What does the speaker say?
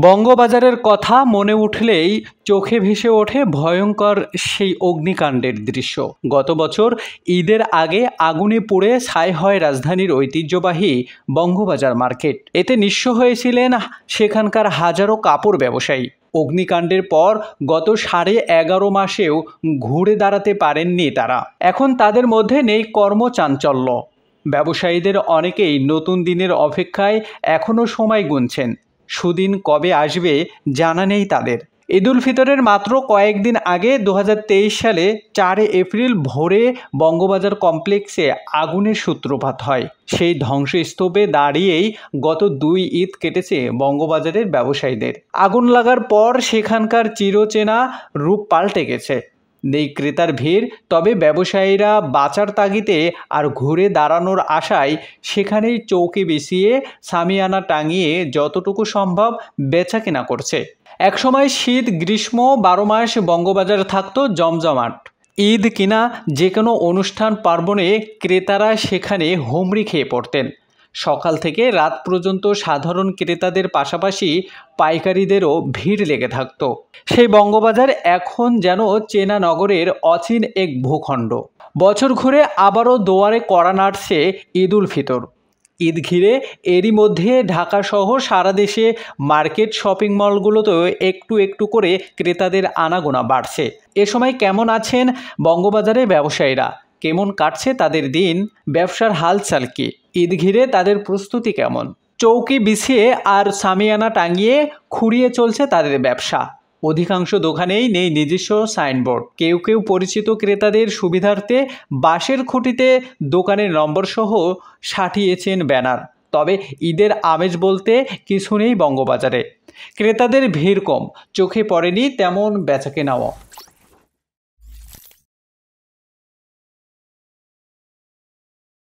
বঙ্গবাজারের কথা মনে উঠলেই চোখে ভেসে ওঠে ভয়ঙ্কর সেই অগ্নিকাণ্ডের দৃশ্য। গত বছর ঈদের আগে আগুনে পুড়ে ছাই হয় রাজধানীর ঐতিহ্যবাহী বঙ্গবাজার মার্কেট। এতে নিঃস্ব হয়েছিলেন সেখানকার হাজারো কাপড় ব্যবসায়ী। অগ্নিকাণ্ডের পর গত সাড়ে এগারো মাসেও ঘুরে দাঁড়াতে পারেননি তারা। এখন তাদের মধ্যে নেই কর্মচাঞ্চল্য। ব্যবসায়ীদের অনেকেই নতুন দিনের অপেক্ষায় এখনও সময় গুনছেন। সুদিন কবে আসবে জানা নেই তাদের। ঈদুল ফিতরের মাত্র কয়েকদিন আগে দু হাজার তেইশ সালে চারে এপ্রিল ভোরে বঙ্গবাজার কমপ্লেক্সে আগুনের সূত্রপাত হয়। সেই ধ্বংসস্তূপে দাঁড়িয়েই গত দুই ঈদ কেটেছে বঙ্গবাজারের ব্যবসায়ীদের। আগুন লাগার পর সেখানকার চিরচেনা রূপ পাল্টে গেছে। নেই ক্রেতার ভিড়, তবে ব্যবসায়ীরা বাঁচার তাগিতে আর ঘুরে দাঁড়ানোর আশায় সেখানেই চৌকি বিছিয়ে সামিয়ানা টাঙিয়ে যতটুকু সম্ভব বেচা কেনা করছে। একসময় শীত, গ্রীষ্ম, বারো মাস বঙ্গবাজার থাকতো জমজমাট। ঈদ কিনা যে কোনো অনুষ্ঠান পার্বণে ক্রেতারা সেখানে হুমড়ি খেয়ে পড়তেন। সকাল থেকে রাত পর্যন্ত সাধারণ ক্রেতাদের পাশাপাশি পাইকারিদেরও ভিড় লেগে থাকত। সেই বঙ্গবাজার এখন যেন চেনা নগরের অচিন এক ভূখণ্ড। বছর ঘুরে আবারও দোয়ারে কড়া নাড়ছে ঈদুল ফিতর। ঈদ ঘিরে এরই মধ্যে ঢাকাসহ সারা দেশে মার্কেট শপিং মলগুলোতেও একটু একটু করে ক্রেতাদের আনাগোনা বাড়ছে। এ সময় কেমন আছেন বঙ্গবাজারে ব্যবসায়ীরা? কেমন কাটছে তাদের দিন? ব্যবসার হালচাল কি? ঈদ ঘিরে তাদের প্রস্তুতি কেমন? চৌকি বিছিয়ে আর সামিয়ানা টাঙিয়ে খুঁড়িয়ে চলছে তাদের ব্যবসা। অধিকাংশ দোকানেই নেই নিজস্ব সাইনবোর্ড। কেউ কেউ পরিচিত ক্রেতাদের সুবিধার্থে বাঁশের খুঁটিতে দোকানের নম্বরসহ সাঠিয়েছেন ব্যানার। তবে ঈদের আমেজ বলতে কিছু নেই বঙ্গবাজারে। ক্রেতাদের ভিড় কম, চোখে পড়েনি তেমন বেচাকে বেচাকেনাও।